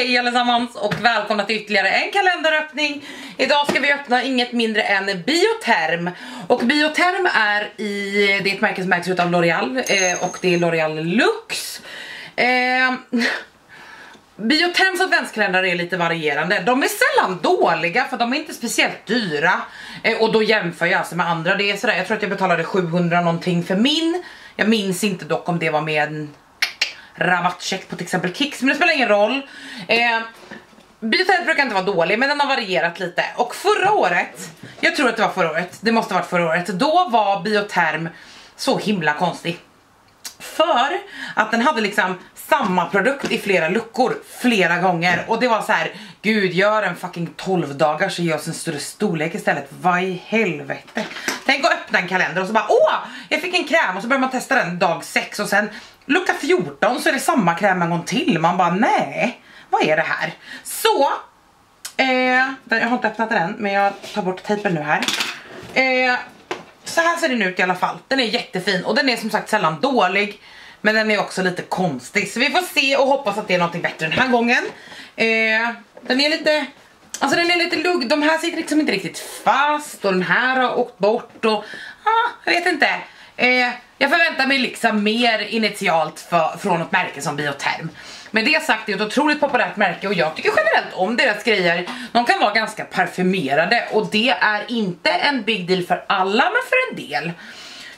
Hej allesammans och välkomna till ytterligare en kalenderöppning. Idag ska vi öppna inget mindre än Bioterm. Och Bioterm är i, det är ett märke som märks utav L'Oreal eh, och det är L'Oreal Lux. Eh, Bioterms adventskalendrar är lite varierande. De är sällan dåliga för de är inte speciellt dyra. Eh, och då jämför jag alltså med andra. Det är sådär, jag tror att jag betalade 700 någonting för min. Jag minns inte dock om det var med en rabattcheck på till exempel Kicks, men det spelar ingen roll. Eh, Bioterm brukar inte vara dålig, men den har varierat lite. Och förra året, jag tror att det var förra året, det måste ha varit förra året, då var Bioterm så himla konstig. För att den hade liksom samma produkt i flera luckor flera gånger och det var så här: gud gör en fucking 12 dagar så ge oss en större storlek istället, vad i helvete. Tänk att öppna en kalender och så bara åh, jag fick en kräm och så börjar man testa den dag 6 och sen lucka 14 så är det samma kräm en gång till, man bara nej, vad är det här? Så, eh, jag har inte öppnat den men jag tar bort tejpen nu här. Eh, så här ser den ut i alla fall. Den är jättefin och den är som sagt sällan dålig. Men den är också lite konstig. Så vi får se och hoppas att det är något bättre den här gången. Eh, den är lite... Alltså den är lite lugg. De här sitter liksom inte riktigt fast och den här har åkt bort och... Ah, jag vet inte. Eh, jag förväntar mig liksom mer initialt för, från ett märke som Bioterm. Men det sagt, det är ett otroligt populärt märke och jag tycker generellt om deras grejer. De kan vara ganska parfymerade och det är inte en big deal för alla men för en del.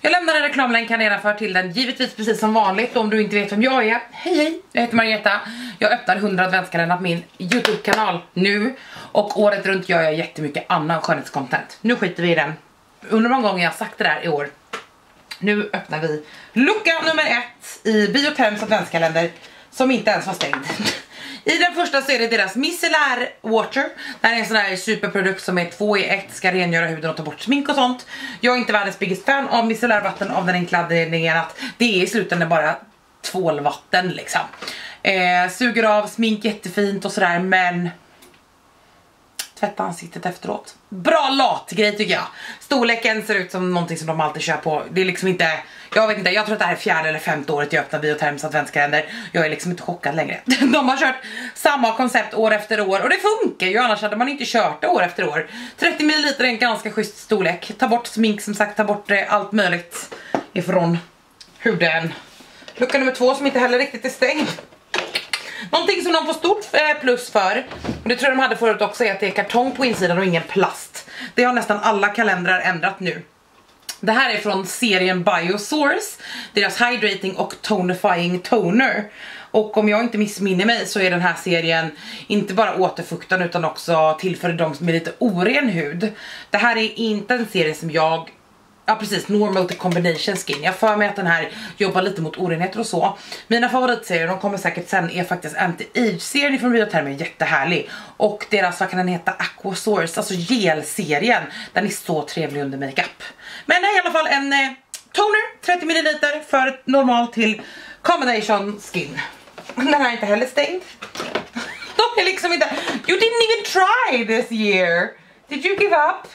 Jag lämnar en reklamlänk här nedanför till den, givetvis precis som vanligt. Om du inte vet vem jag är, hej hej, jag heter Marietta. Jag öppnar 100 adventskalendrar på min YouTube-kanal nu. Och året runt gör jag jättemycket annan skönhetscontent. Nu skiter vi i den. Undrar hur många gånger jag har sagt det där i år. Nu öppnar vi lucka nummer ett i Bioterms adventskalender som inte ens var stängd. I den första så är det deras Micellar Water. Det här är en sån här superprodukt som är två i ett, ska rengöra huden och ta bort smink och sånt. Jag är inte världens biggest fan av micellärvatten av den enkla anledningen att det är i slutändan bara tvålvatten liksom. Eh, suger av smink jättefint och sådär men tvätta ansiktet efteråt. Bra lat grej tycker jag. Storleken ser ut som någonting som de alltid kör på. Det är liksom inte, jag vet inte, jag tror att det här är fjärde eller femte året jag öppnar Bioterms adventskalender. Jag är liksom inte chockad längre. De har kört samma koncept år efter år och det funkar ju annars hade man inte kört det år efter år. 30 ml är en ganska schysst storlek. Ta bort smink som sagt, ta bort eh, allt möjligt ifrån huden. Lucka nummer två som inte heller riktigt är stängd. Någonting som de får stort eh, plus för, och det tror jag de hade förut också, är att det är kartong på insidan och ingen plast. Det har nästan alla kalendrar ändrat nu. Det här är från serien Biosource, deras Hydrating och Tonifying Toner. Och om jag inte missminner mig så är den här serien inte bara återfuktande utan också till för de med lite oren hud. Det här är inte en serie som jag Ja precis, normal till combination skin. Jag för mig att den här jobbar lite mot orenheter och så. Mina favoritserier, de kommer säkert sen, är faktiskt Anti-Age-serien från Bioterm är jättehärlig. Och deras, vad kan den heta, Aqua Source, alltså gel-serien. Den är så trevlig under makeup. Men nej, i alla fall en eh, toner, 30 ml för normal till combination skin. Den här är inte heller stängd. De är liksom inte, you didn't even try this year. Did you give up?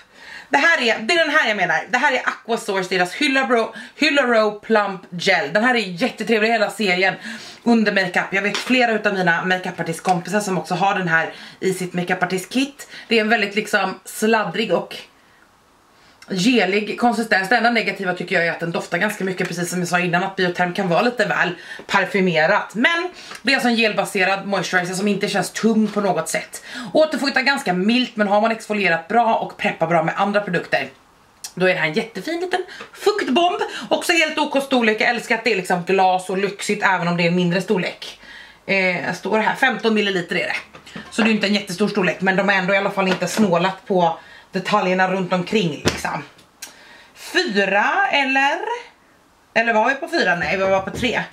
Det här är, det är den här jag menar. Det här är Aquasource, deras Hyllabro, Hyllaro Plump Gel. Den här är jättetrevlig hela serien under makeup. Jag vet flera utav mina makeupartistkompisar som också har den här i sitt makeupartist-kit. Det är en väldigt liksom sladdrig och gelig konsistens. Det enda negativa tycker jag är att den doftar ganska mycket precis som jag sa innan att Bioterm kan vara lite väl parfymerat. Men det är alltså en gelbaserad moisturizer som inte känns tung på något sätt. Återfuktar ganska milt men har man exfolierat bra och preppar bra med andra produkter då är det här en jättefin liten fuktbomb. Också helt OK storlek, jag älskar att det är liksom glas och lyxigt även om det är en mindre storlek. Eh, står här, 15 ml är det. Så det är inte en jättestor storlek men de har ändå i alla fall inte snålat på detaljerna runt omkring liksom. Fyra eller? Eller var vi på fyra? Nej, vi var på tre.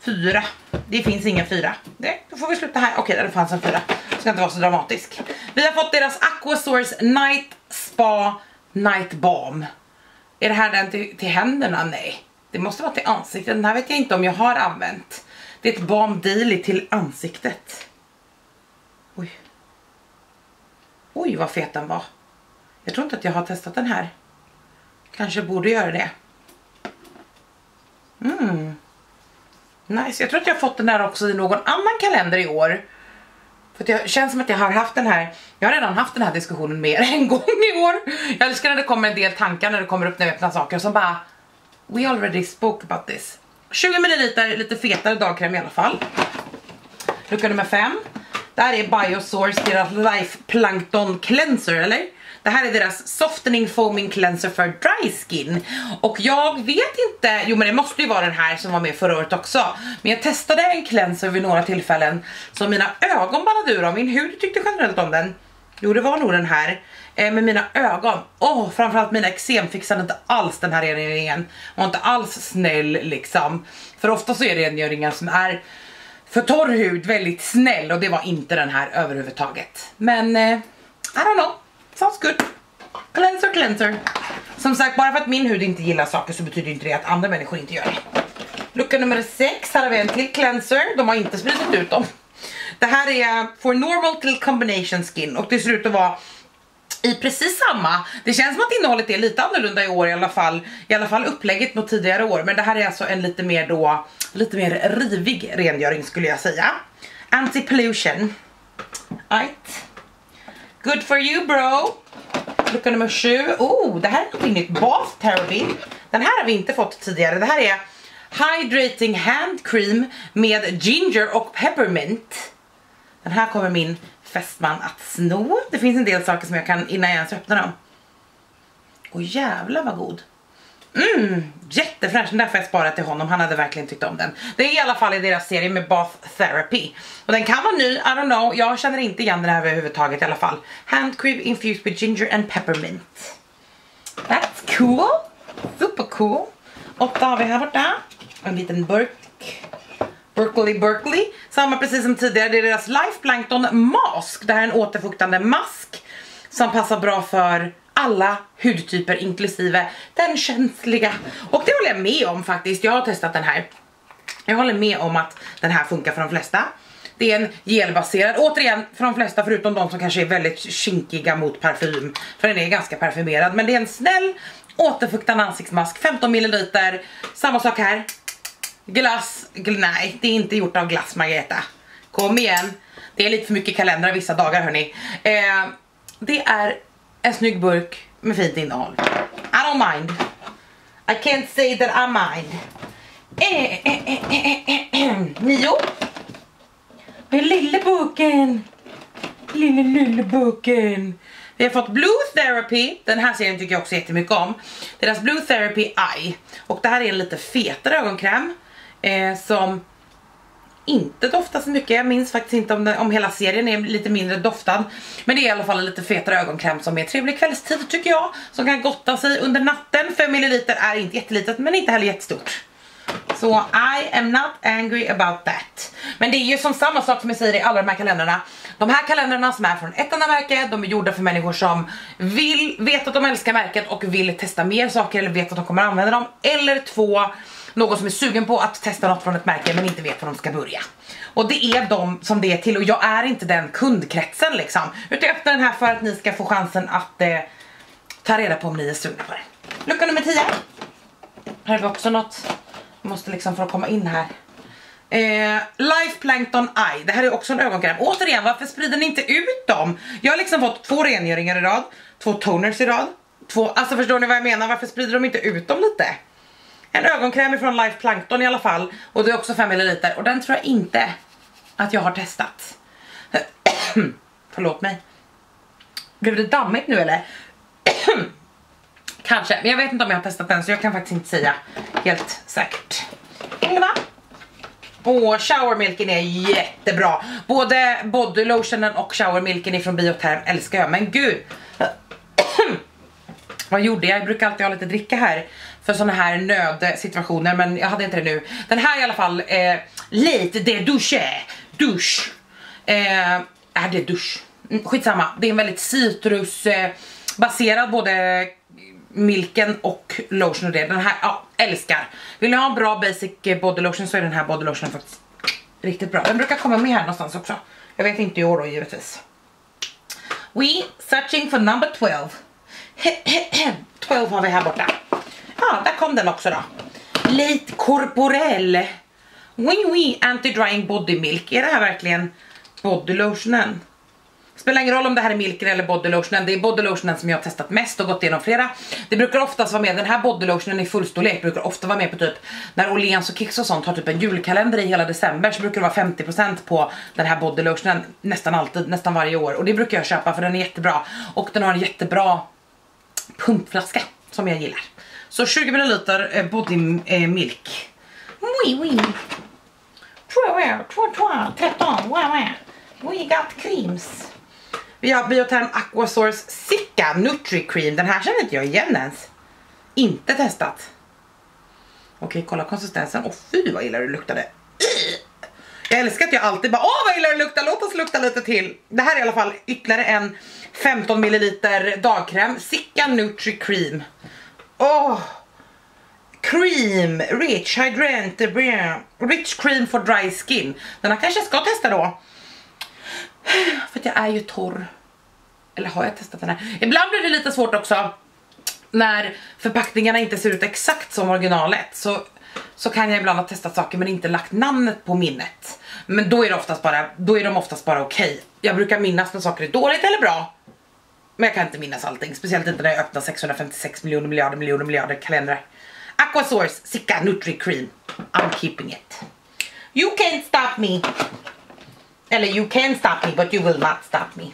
Fyra. Det finns ingen fyra. Nej, då får vi sluta här. Okej, det fanns en fyra. Det ska inte vara så dramatisk. Vi har fått deras Aquasource Night Spa Night Balm. Är det här den till, till händerna? Nej. Det måste vara till ansiktet. Den här vet jag inte om jag har använt. Det är ett balm daily till ansiktet. Oj. Oj vad fet den var. Jag tror inte att jag har testat den här. Kanske borde göra det. Mm. Nice, jag tror att jag har fått den där också i någon annan kalender i år. För det känns som att jag har haft den här, jag har redan haft den här diskussionen mer en gång i år. Jag älskar när det kommer en del tankar när det kommer upp när vi öppnar saker som bara We already spoke about this. 20 ml lite fetare dagkräm i alla fall. Lucka nummer 5. Det här är Biosource, deras Life Plankton Cleanser, eller? Det här är deras Softening Foaming Cleanser för Dry Skin. Och jag vet inte, jo men det måste ju vara den här som var med förra året också. Men jag testade en cleanser vid några tillfällen Som mina ögon ballade ur av, min hud tyckte generellt om den. Jo det var nog den här. Eh, med mina ögon, åh oh, framförallt mina eksem fixade inte alls den här rengöringen. Var inte alls snäll liksom. För ofta så är rengöringen som är för torr hud väldigt snäll och det var inte den här överhuvudtaget. Men eh, I don't know, sounds good. Cleanser, cleanser. Som sagt, bara för att min hud inte gillar saker så betyder inte det att andra människor inte gör det. Lucka nummer 6, här har vi en till cleanser. De har inte spridit ut dem. Det här är eh, for normal till combination skin och det ser ut att vara i precis samma, det känns som att innehållet är lite annorlunda i år i alla fall, i alla fall upplägget mot tidigare år, men det här är alltså en lite mer då, lite mer rivig rengöring skulle jag säga. Anti-pollution. Right. Good for you bro. Lucka nummer sju. Oh, det här är någonting nytt. Bath therapy. Den här har vi inte fått tidigare. Det här är Hydrating Hand Cream med ginger och peppermint. Den här kommer min fästman att sno. Det finns en del saker som jag kan innan jag ens öppnar dem. Och jävla vad god. Mm, jättefräsch. Den där får jag spara till honom. Han hade verkligen tyckt om den. Det är i alla fall i deras serie med Bath Therapy. Och den kan vara ny, I don't know. Jag känner inte igen den här överhuvudtaget i alla fall. Hand cream infused with ginger and peppermint. That's cool. Super cool. Åtta har vi här borta. En liten burk Berkeley Berkeley. Samma precis som tidigare, det är deras Life Plankton Mask. Det här är en återfuktande mask som passar bra för alla hudtyper inklusive den känsliga. Och det håller jag med om faktiskt, jag har testat den här. Jag håller med om att den här funkar för de flesta. Det är en gelbaserad, återigen för de flesta förutom de som kanske är väldigt kinkiga mot parfym. För den är ganska parfymerad men det är en snäll återfuktande ansiktsmask, 15 ml. Samma sak här, Glass, gl nej det är inte gjort av glass Margareta. Kom igen. Det är lite för mycket kalendrar vissa dagar hörni. Eh, det är en snygg burk med fint innehåll. I don't mind. I can't say that I mind. Eh, eh, eh, eh, eh Nio. Med lilla boken. Lilla boken. Vi har fått Blue Therapy, den här serien tycker jag också jättemycket om. Deras Blue Therapy Eye. Och det här är en lite fetare ögonkräm eh, som inte doftar så mycket, jag minns faktiskt inte om, den, om hela serien är lite mindre doftad. Men det är i alla fall en lite fetare ögonkräm som är trevlig kvällstid tycker jag. Som kan gotta sig under natten, 5 ml är inte jättelitet men inte heller jättestort. Så I am not angry about that. Men det är ju som samma sak som jag säger i alla de här kalendrarna. De här kalendrarna som är från ett enda märke, de är gjorda för människor som vill, vet att de älskar märket och vill testa mer saker eller vet att de kommer använda dem Eller två någon som är sugen på att testa något från ett märke men inte vet var de ska börja. Och det är de som det är till och jag är inte den kundkretsen liksom. Utan jag öppnar den här för att ni ska få chansen att eh, ta reda på om ni är sugna på det. Lucka nummer 10. Här har vi också något. Jag måste liksom för att komma in här. Eh, Life Plankton Eye, det här är också en ögonkräm. Återigen, varför sprider ni inte ut dem? Jag har liksom fått två rengöringar i rad, två toners i rad. Två, alltså förstår ni vad jag menar? Varför sprider de inte ut dem lite? En ögonkräm från Life Plankton i alla fall. Och det är också 5 ml och den tror jag inte att jag har testat. Förlåt mig. Blev det dammigt nu eller? Kanske, men jag vet inte om jag har testat den så jag kan faktiskt inte säga helt säkert. Och showermilken är jättebra. Både bodylotionen och showermilken ifrån Bioterm älskar jag. Men gud. Vad gjorde jag? Jag brukar alltid ha lite dricka här för såna här nödsituationer men jag hade inte det nu. Den här i alla fall, eh, lite de dusche! dusch. Eh, är det dusch? Mm, skitsamma, det är en väldigt citrusbaserad eh, både milken och lotion och det. Den här, ja, älskar. Vill ni ha en bra basic eh, body lotion så är den här body lotionen faktiskt riktigt bra. Den brukar komma med här någonstans också. Jag vet inte i år då givetvis. We searching for number 12. 12 har vi här borta. Ja, där kom den också då. Late Wee Oui, oui, anti-drying body milk. Är det här verkligen bodylotionen. Spelar ingen roll om det här är milken eller bodylotionen, det är bodylotionen som jag har testat mest och gått igenom flera. Det brukar oftast vara med, den här bodylotionen i fullstorlek brukar ofta vara med på typ när Åhléns och Kicks och sånt har typ en julkalender i hela december så brukar det vara 50% på den här bodylotionen nästan alltid, nästan varje år och det brukar jag köpa för den är jättebra och den har en jättebra pumpflaska som jag gillar. Så 20 ml eh, body eh, milk. Oui, oui. 13, we got creams. Vi har Bioterm Aquasource Sika Nutri Cream. Den här känner inte jag igen ens. Inte testat. Okej, kolla konsistensen. Åh fy vad illa det luktade. Jag älskar att jag alltid bara, åh vad illa det luktar, låt oss lukta lite till. Det här är i alla fall ytterligare en 15 ml dagkräm. Sika Nutri Cream. Åh! Cream, rich, hydrant, rich cream for dry skin. Den här kanske jag ska testa då. För att jag är ju torr. Eller har jag testat den här? Ibland blir det lite svårt också när förpackningarna inte ser ut exakt som originalet. Så, så kan jag ibland ha testat saker men inte lagt namnet på minnet. Men då är, det oftast bara, då är de oftast bara okej. Okay. Jag brukar minnas när saker är dåligt eller bra. Men jag kan inte minnas allting. Speciellt inte när jag öppnar 656 miljoner miljarder miljoner miljarder kalendrar. Aquasource Sika Nutri Cream. I'm keeping it. You can't stop me. Eller you can stop me but you will not stop me.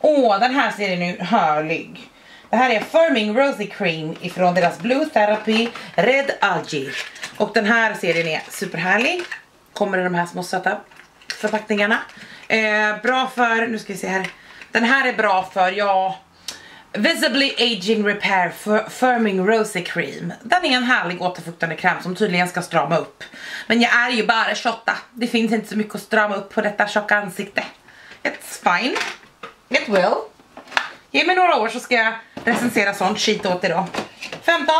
Åh, oh, den här serien är härlig. Det här är Firming Rosy Cream ifrån deras Blue Therapy Red Algae. Och den här serien är superhärlig. Kommer i de här små söta förpackningarna. Eh, bra för, nu ska vi se här. Den här är bra för, ja, Visibly Aging Repair Firming Rosy Cream. Den är en härlig återfuktande kräm som tydligen ska strama upp. Men jag är ju bara 28. Det finns inte så mycket att strama upp på detta tjocka ansikte. It's fine. It will. Ge mig några år så ska jag recensera sånt skit åt er då. 15.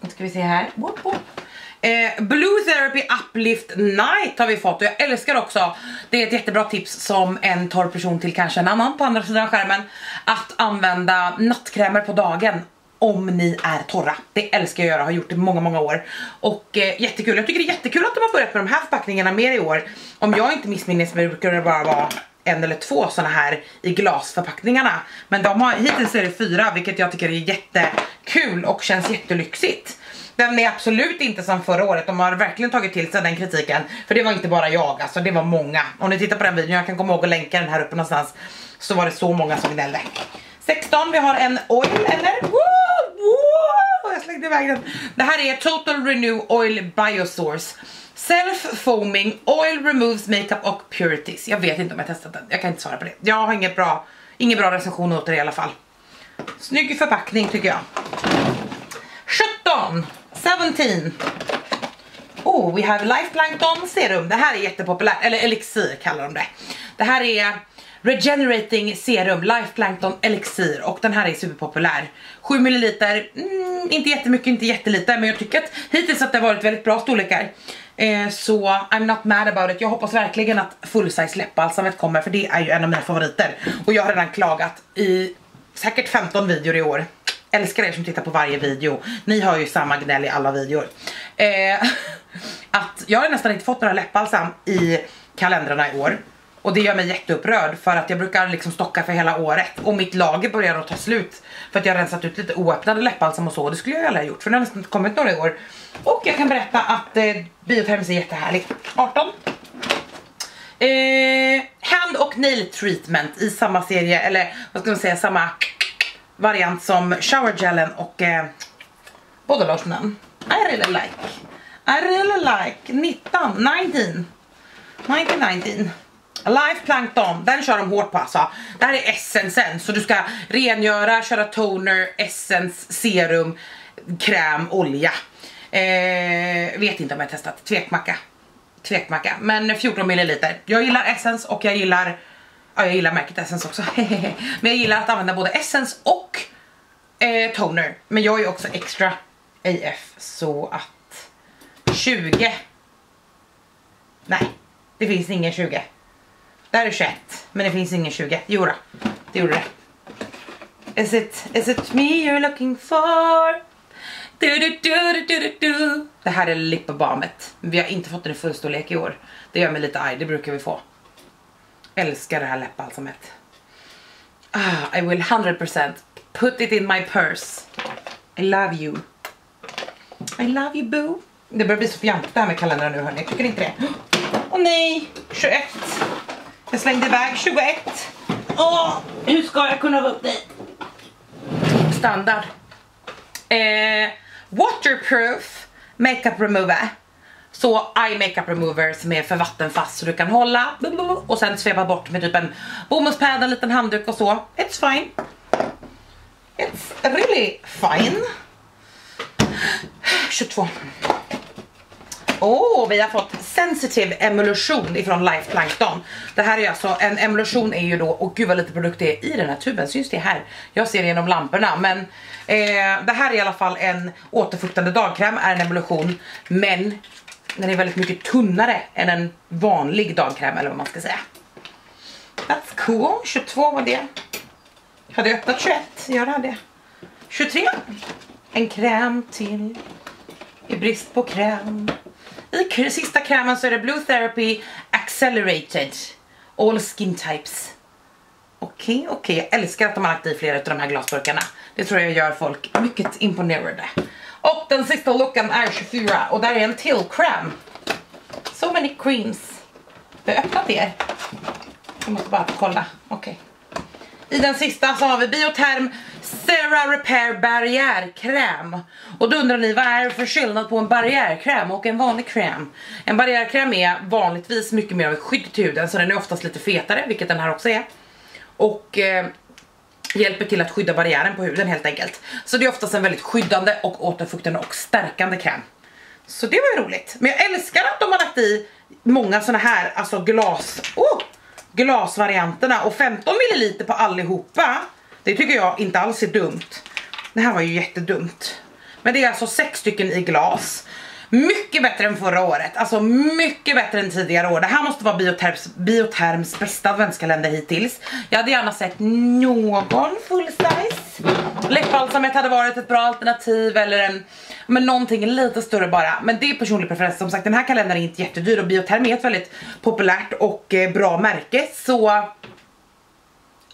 Nu ska vi se här. Woop, woop. Eh, Blue Therapy Uplift Night har vi fått och jag älskar också, det är ett jättebra tips som en torr person till kanske en annan på andra sidan skärmen, att använda nattkrämer på dagen om ni är torra. Det älskar jag att göra, har gjort det i många, många år. Och eh, jättekul, jag tycker det är jättekul att de har börjat med de här förpackningarna mer i år. Om jag inte missminner mig brukar det bara vara en eller två såna här i glasförpackningarna. Men de har, hittills är det fyra vilket jag tycker är jättekul och känns jättelyxigt. Den är absolut inte som förra året, de har verkligen tagit till sig den kritiken. För det var inte bara jag, alltså det var många. Om ni tittar på den videon, jag kan komma ihåg att länka den här uppe någonstans. Så var det så många som gnällde. 16, vi har en oil eller? Woo, woo, jag slängde iväg den. Det här är Total Renew Oil Biosource. Self-foaming oil removes makeup och purities. Jag vet inte om jag testat den, jag kan inte svara på det. Jag har inget bra, ingen bra recension åt det i alla fall. Snygg förpackning tycker jag. 17. 17. Oh, we have Life Plankton serum. Det här är jättepopulärt, eller elixir kallar de det. Det här är Regenerating Serum Life Plankton Elixir och den här är superpopulär. 7 ml, mm, inte jättemycket, inte jättelite men jag tycker att hittills att det har varit väldigt bra storlekar. Eh, så I'm not mad about it. Jag hoppas verkligen att full size läppbalsamet kommer för det är ju en av mina favoriter. Och jag har redan klagat i säkert 15 videor i år älskar er som tittar på varje video. Ni har ju samma gnäll i alla videor. Eh, att jag har nästan inte fått några läppbalsam i kalendrarna i år. Och det gör mig jätteupprörd för att jag brukar liksom stocka för hela året och mitt lager börjar att ta slut för att jag har rensat ut lite oöppnade läppbalsam och så och det skulle jag aldrig ha gjort för det har nästan inte kommit några i år. Och jag kan berätta att eh, Bioterms är jättehärlig. 18. Eh, hand och nail treatment i samma serie eller vad ska man säga samma variant som showergelen och eh, bodylotionen. I really like. I really like 19, 19, 1919. Life Plankton, den kör de hårt på alltså. Det här är essensen, så du ska rengöra, köra toner, essence, serum, kräm, olja. Eh, vet inte om jag har testat, tvekmacka. Tvekmacka, men 14 ml. Jag gillar essence och jag gillar Ja, jag gillar märket Essence också. Men jag gillar att använda både Essence och eh, toner. Men jag är också extra AF så att 20. Nej, det finns ingen 20. Där är 21, men det finns ingen 20. Jo då, det gjorde det. Is it, is it me you're looking for? Du, du, du, du, du, Det här är lipbalmet. Vi har inte fått den i fullstorlek i år. Det gör mig lite arg, det brukar vi få. Älskar det här läppbalsamet. Ah, I will 100% put it in my purse. I love you. I love you boo. Det börjar bli så fjantigt det här med kalendrar nu hörni, tycker ni inte det? Åh oh, nej, 21. Jag slängde iväg 21. Åh, hur ska jag kunna vara upp dit? Standard. Eh, waterproof makeup remover. Så eye makeup remover som är för vattenfast så du kan hålla och sen svepa bort med typ en bomullspäda, en liten handduk och så. It's fine. It's really fine. 22. Åh, oh, vi har fått sensitive emulsion ifrån Life Plankton. Det här är alltså, en emulsion är ju då, och gud vad lite produkt det är i den här tuben, syns det här? Jag ser det genom lamporna, men eh, det här är i alla fall en återfuktande dagkräm, är en emulsion, men den är väldigt mycket tunnare än en vanlig dagkräm eller vad man ska säga. That's cool, 22 var det. Hade jag öppnat 21, ja det hade jag. 23, en kräm till. I brist på kräm. I sista krämen så är det Blue Therapy Accelerated All Skin Types. Okej, okay, okej. Okay. Jag älskar att de har lagt i flera av de här glasburkarna. Det tror jag gör folk mycket imponerade. Och den sista looken är 24 och där är en till kräm. So many creams. Vi har öppnat er. Jag måste bara kolla. Okej. Okay. I den sista så har vi Bioterm Cera Repair barriärkräm. Och då undrar ni, vad är det för skillnad på en barriärkräm och en vanlig kräm? En barriärkräm är vanligtvis mycket mer av ett skydd till huden så den är oftast lite fetare, vilket den här också är. Och eh, hjälper till att skydda barriären på huden helt enkelt. Så det är oftast en väldigt skyddande och återfuktande och stärkande kräm. Så det var ju roligt. Men jag älskar att de har lagt i många såna här, alltså glas, oh, glasvarianterna och 15 ml på allihopa. Det tycker jag inte alls är dumt. Det här var ju jättedumt. Men det är alltså sex stycken i glas. Mycket bättre än förra året, alltså mycket bättre än tidigare år. Det här måste vara Bioterms, Bioterms bästa adventskalender hittills. Jag hade gärna sett någon full size. Läppbalsamet hade varit ett bra alternativ eller en, men någonting lite större bara. Men det är personlig preferens, som sagt den här kalendern är inte jättedyr och Bioterm är ett väldigt populärt och eh, bra märke så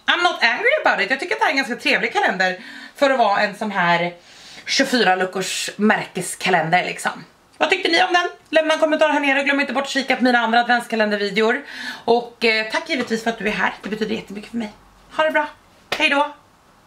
I'm not angry about it. Jag tycker att det här är en ganska trevlig kalender för att vara en sån här 24 luckors märkeskalender liksom. Vad tyckte ni om den? Lämna en kommentar här nere, glöm inte bort att kika på mina andra adventskalendervideor. Och eh, tack givetvis för att du är här, det betyder jättemycket för mig. Ha det bra, hej då!